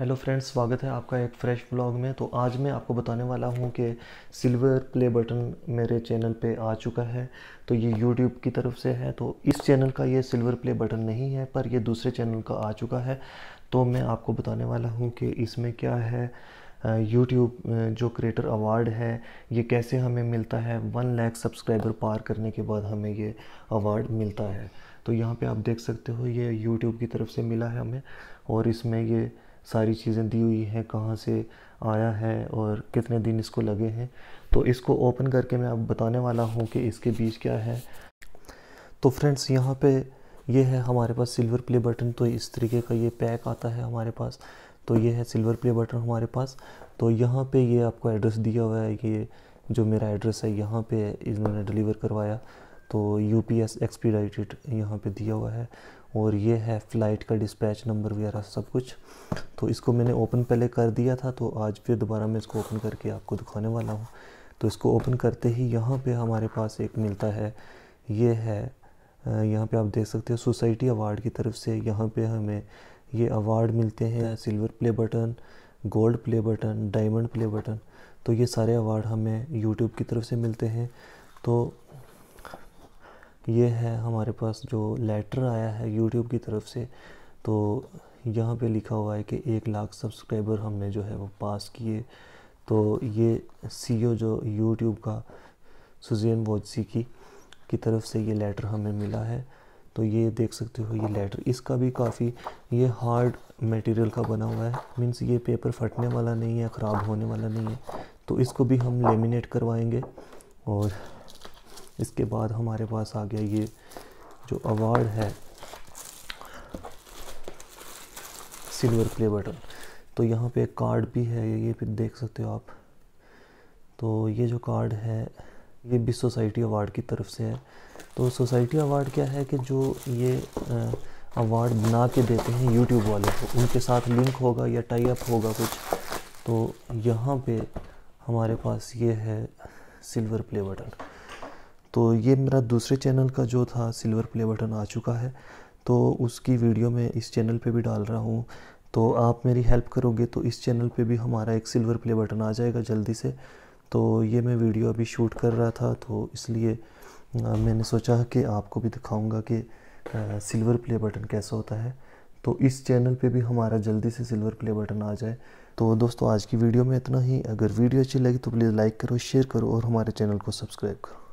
Hello friends, स्वागत है आपका एक फ्रेश ब्लॉग में। तो आज मैं आपको बताने वाला हूँ कि सिल्वर प्ले बटन मेरे चैनल पे आ चुका है। तो ये यूट्यूब की तरफ़ से है। तो इस चैनल का ये सिल्वर प्ले बटन नहीं है, पर ये दूसरे चैनल का आ चुका है। तो मैं आपको बताने वाला हूँ कि इसमें क्या है। यूट्यूब जो क्रिएटर अवार्ड है, ये कैसे हमें मिलता है। वन लैख सब्सक्राइबर पार करने के बाद हमें ये अवार्ड मिलता है। तो यहाँ पे आप देख सकते हो, ये यूट्यूब की तरफ़ से मिला है हमें। और इसमें ये सारी चीज़ें दी हुई हैं, कहाँ से आया है और कितने दिन इसको लगे हैं। तो इसको ओपन करके मैं अब बताने वाला हूँ कि इसके बीच क्या है। तो फ्रेंड्स, यहाँ पे ये है हमारे पास सिल्वर प्ले बटन तो इस तरीके का ये पैक आता है हमारे पास। तो ये है सिल्वर प्ले बटन हमारे पास। तो यहाँ पे ये आपको एड्रेस दिया हुआ है, ये जो मेरा एड्रेस है, यहाँ पे इन्होंने डिलीवर करवाया। तो यू पी एस एक्सपीडाइटेड यहाँ पर दिया हुआ है और ये है फ़्लाइट का डिस्पैच नंबर वगैरह सब कुछ। तो इसको मैंने ओपन पहले कर दिया था तो आज फिर दोबारा मैं इसको ओपन करके आपको दिखाने वाला हूँ। तो इसको ओपन करते ही यहाँ पे हमारे पास एक मिलता है, ये है यहाँ पे आप देख सकते हो सोसाइटी अवार्ड की तरफ़ से यहाँ पे हमें ये अवार्ड मिलते हैं। Silver play button gold play button diamond play button तो ये सारे अवार्ड हमें यूट्यूब की तरफ़ से मिलते हैं। तो ये है हमारे पास जो लेटर आया है यूट्यूब की तरफ़ से तो यहाँ पे लिखा हुआ है कि एक लाख सब्सक्राइबर हमने जो है वो पास किए। तो ये सीईओ जो यूट्यूब का सुजैन वोजसी की की तरफ़ से ये लेटर हमें मिला है। तो ये देख सकते हो ये लेटर इसका भी काफ़ी ये हार्ड मटेरियल का बना हुआ है। मीन्स ये पेपर फटने वाला नहीं है, ख़राब होने वाला नहीं है। तो इसको भी हम लेमिनेट करवाएँगे और इसके बाद हमारे पास आ गया ये जो अवार्ड है सिल्वर प्ले बटन तो यहाँ पे एक कार्ड भी है, ये फिर देख सकते हो आप। तो ये जो कार्ड है, ये भी सोसाइटी अवार्ड की तरफ़ से है। तो सोसाइटी अवार्ड क्या है कि जो ये अवार्ड बना के देते हैं यूट्यूब वाले को, उनके साथ लिंक होगा या टाई अप होगा कुछ। तो यहाँ पे हमारे पास ये है सिल्वर प्ले बटन तो ये मेरा दूसरे चैनल का जो था सिल्वर प्ले बटन आ चुका है। तो उसकी वीडियो मैं इस चैनल पे भी डाल रहा हूँ। तो आप मेरी हेल्प करोगे तो इस चैनल पे भी हमारा एक सिल्वर प्ले बटन आ जाएगा जल्दी से। तो ये मैं वीडियो अभी शूट कर रहा था तो इसलिए मैंने सोचा कि आपको भी दिखाऊँगा कि सिल्वर प्ले बटन कैसा होता है। तो इस चैनल पे भी हमारा जल्दी से सिल्वर प्ले बटन आ जाए। तो दोस्तों, आज की वीडियो में इतना ही। अगर वीडियो अच्छी लगी तो प्लीज़ लाइक करो, शेयर करो और हमारे चैनल को सब्सक्राइब करो।